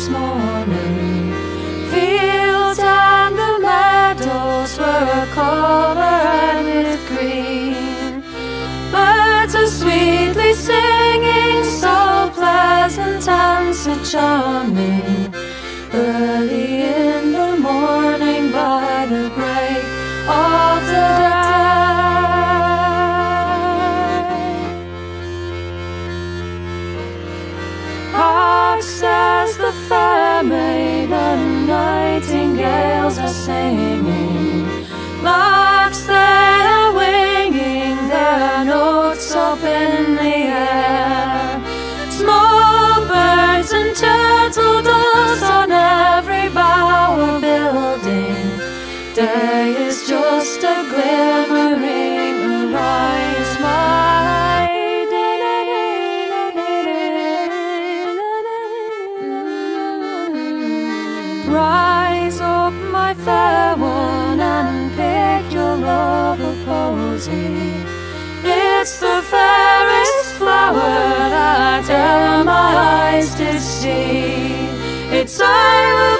this morning. Fields and the meadows were covered with green. Birds are sweetly singing, so pleasant and so charming. Singing. Larks, they are winging their notes up in the air. Small birds and turtle doves on every bower building. Day is just a glimmering arise, my day. Rise up, my fair one, and pick your love posy. It's the fairest flower that ever my eyes did see. It's I will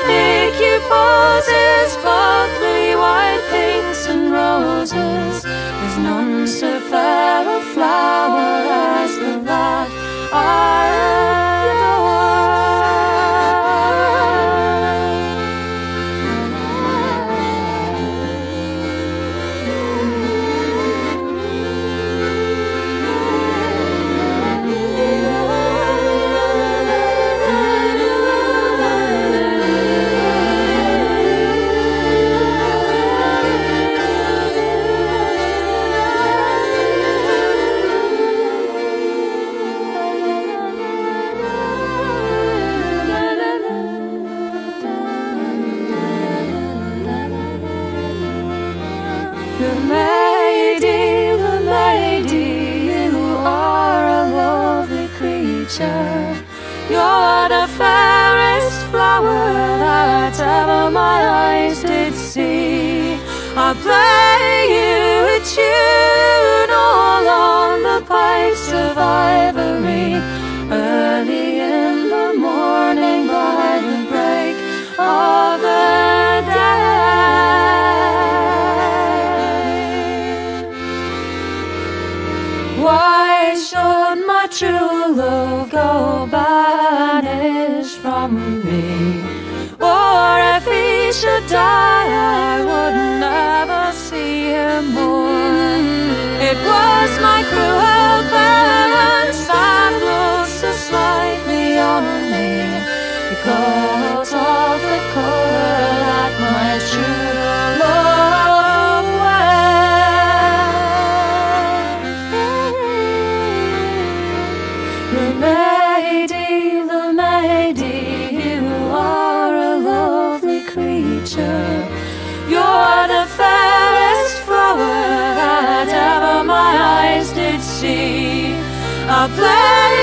I play you a tune all on the pipes of ivory. Early in the morning by the break of the day. Why should my true love go banished from me? It was my cruel parents that looked so slightly on me. Because I'll